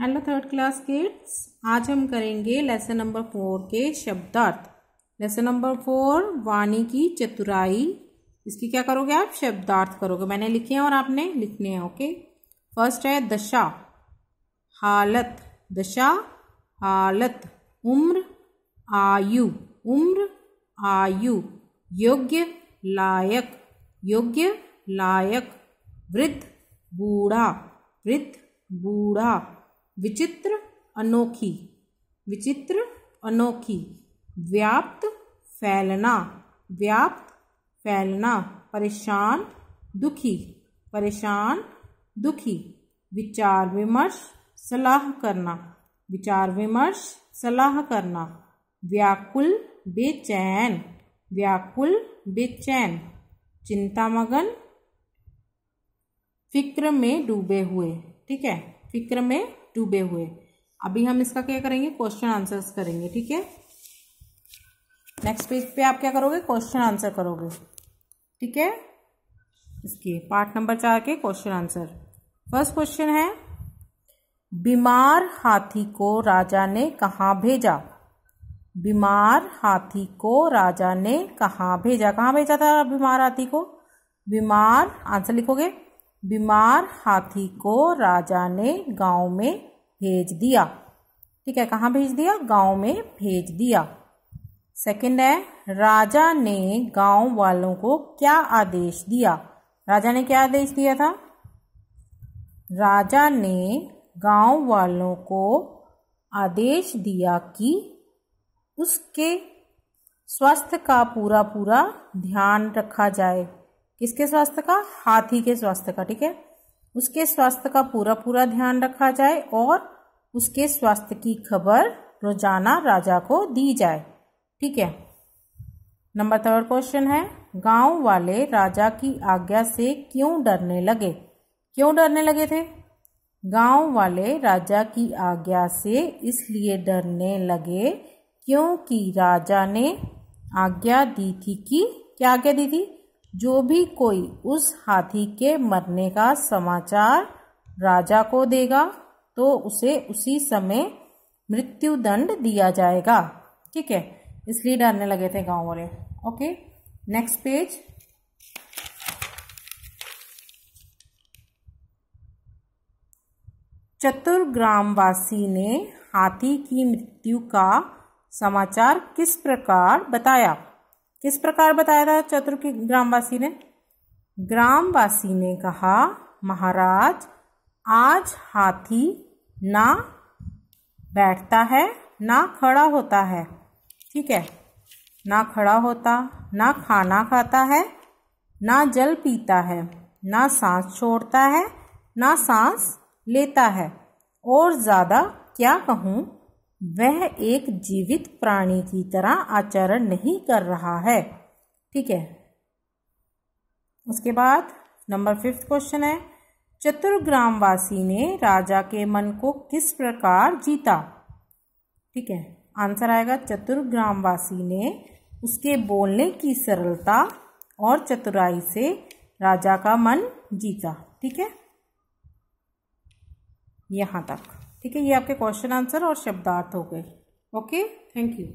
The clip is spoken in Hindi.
हेलो थर्ड क्लास किड्स आज हम करेंगे लेसन नंबर फोर के शब्दार्थ। लेसन नंबर फोर वाणी की चतुराई। इसकी क्या करोगे आप? शब्दार्थ करोगे। मैंने लिखे हैं और आपने लिखने हैं ओके फ़र्स्ट है दशा, हालत। दशा, हालत। उम्र, आयु। उम्र, आयु। योग्य, लायक। योग्य, लायक। वृद्ध, बूढ़ा। वृद्ध, बूढ़ा। विचित्र अनोखी विचित्र अनोखी, व्याप्त फैलना व्याप्त फैलना, परेशान, दुखी परेशान, दुखी, विचार विमर्श, सलाह करना, विचार विमर्श, सलाह करना, व्याकुल बेचैन व्याकुल बेचैन चिंतामगन फ़िक्र में डूबे हुए, ठीक है, फ़िक्र में डूबे हुए। अभी हम इसका क्या करेंगे? क्वेश्चन आंसर्स करेंगे, ठीक है? नेक्स्ट पेज पे आप क्या करोगे? क्वेश्चन आंसर करोगे, ठीक है? इसके पार्ट नंबर चार के क्वेश्चन आंसर फ़र्स्ट क्वेश्चन है, बीमार हाथी को राजा ने कहा भेजा? बीमार हाथी को राजा ने कहा भेजा? कहाँ भेजा था बीमार हाथी को? बीमार आंसर लिखोगे? बीमार हाथी को राजा ने गाँव में भेज दिया। ठीक है, कहाँ भेज दिया? गाँव में भेज दिया। सेकंड है, राजा ने गाँव वालों को क्या आदेश दिया? राजा ने क्या आदेश दिया था? राजा ने गाँव वालों को आदेश दिया कि उसके स्वास्थ्य का पूरा पूरा ध्यान रखा जाए। किसके स्वास्थ्य का? हाथी के स्वास्थ्य का, ठीक है? उसके स्वास्थ्य का पूरा पूरा ध्यान रखा जाए और उसके स्वास्थ्य की खबर रोज़ाना राजा को दी जाए, ठीक है? नंबर थर्ड क्वेश्चन है, गाँव वाले राजा की आज्ञा से क्यों डरने लगे? क्यों डरने लगे थे? गाँव वाले राजा की आज्ञा से इसलिए डरने लगे क्योंकि राजा ने आज्ञा दी थी कि, क्या आज्ञा दी थी? जो भी कोई उस हाथी के मरने का समाचार राजा को देगा तो उसे उसी समय मृत्यु दंड दिया जाएगा। ठीक है? इसलिए डरने लगे थे गाँव वाले। ओके? नेक्स्ट पेज चतुर ग्रामवासी ने हाथी की मृत्यु का समाचार किस प्रकार बताया? किस प्रकार बताया था चतुर की ग्रामवासी ने? ग्रामवासी ने कहा, महाराज, आज हाथी ना बैठता है, ना खड़ा होता है। ठीक है? ना खड़ा होता, ना खाना खाता है, ना जल पीता है, ना सांस छोड़ता है, ना सांस लेता है। और ज़्यादा क्या कहूँ? वह एक जीवित प्राणी की तरह आचरण नहीं कर रहा है। ठीक है। उसके बाद नंबर फिफ्थ क्वेश्चन है चतुर ग्रामवासी ने राजा के मन को किस प्रकार जीता? ठीक है, आंसर आएगा चतुर ग्रामवासी ने उसके बोलने की सरलता और चतुराई से राजा का मन जीता। ठीक है, यहाँ तक। ठीक है ये आपके क्वेश्चन आंसर और शब्दार्थ हो गए। Okay thank you